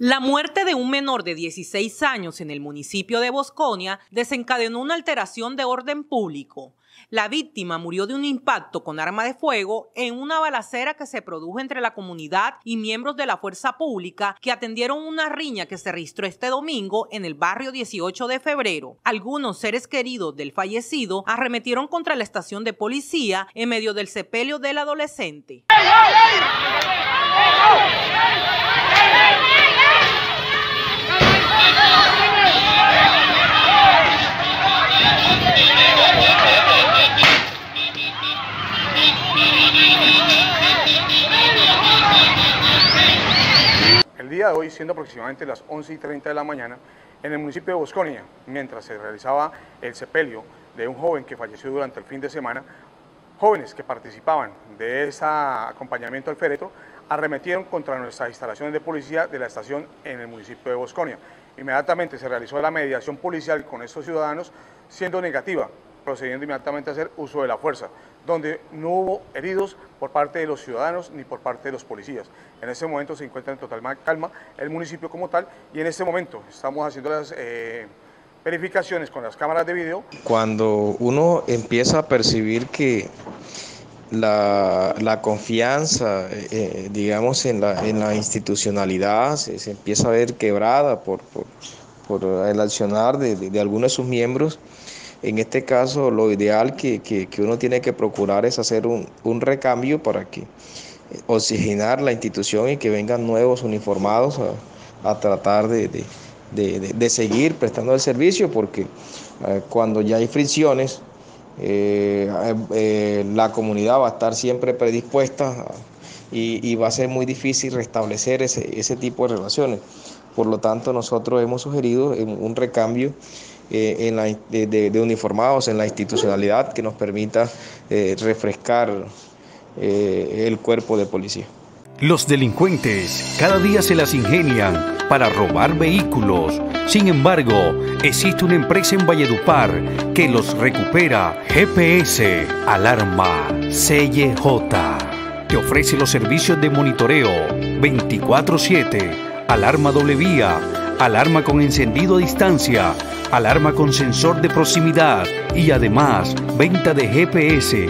La muerte de un menor de 16 años en el municipio de Bosconia desencadenó una alteración de orden público. La víctima murió de un impacto con arma de fuego en una balacera que se produjo entre la comunidad y miembros de la fuerza pública que atendieron una riña que se registró este domingo en el barrio 18 de febrero. Algunos seres queridos del fallecido arremetieron contra la estación de policía en medio del sepelio del adolescente. De hoy, siendo aproximadamente las 11 y 30 de la mañana, en el municipio de Bosconia, mientras se realizaba el sepelio de un joven que falleció durante el fin de semana, jóvenes que participaban de ese acompañamiento al féretro arremetieron contra nuestras instalaciones de policía de la estación en el municipio de Bosconia. Inmediatamente se realizó la mediación policial con estos ciudadanos, siendo negativa, procediendo inmediatamente a hacer uso de la fuerza, donde no hubo heridos por parte de los ciudadanos ni por parte de los policías. En ese momento se encuentra en total calma el municipio como tal y en este momento estamos haciendo las eh, verificaciones con las cámaras de video. Cuando uno empieza a percibir que la, confianza, eh, digamos, en la, en la institucionalidad se, empieza a ver quebrada por, por, el accionar de, de algunos de sus miembros, en este caso, lo ideal que, uno tiene que procurar es hacer un, recambio para que eh, oxigenar la institución y que vengan nuevos uniformados a, tratar de, seguir prestando el servicio, porque eh, cuando ya hay fricciones, eh, la comunidad va a estar siempre predispuesta y, va a ser muy difícil restablecer ese, ese tipo de relaciones. Por lo tanto, nosotros hemos sugerido un recambio eh, en la, de, uniformados en la institucionalidad que nos permita eh, refrescar eh, el cuerpo de policía. Los delincuentes cada día se las ingenian para robar vehículos. Sin embargo, existe una empresa en Valledupar que los recupera. GPS, alarma, CJ, que ofrece los servicios de monitoreo 24/7, alarma doble vía, alarma con encendido a distancia, alarma con sensor de proximidad y además venta de GPS,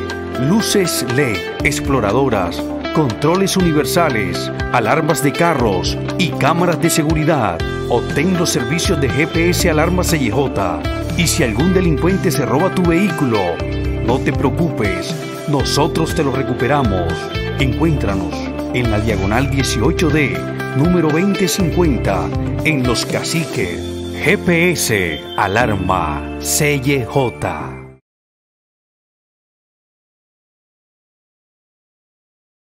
luces LED, exploradoras, controles universales, alarmas de carros y cámaras de seguridad. Obtén los servicios de GPS Alarmas CJ. Y si algún delincuente se roba tu vehículo, no te preocupes, nosotros te lo recuperamos. Encuéntranos en la diagonal 18D, número 2050, en Los Caciques. GPS Alarma CJ.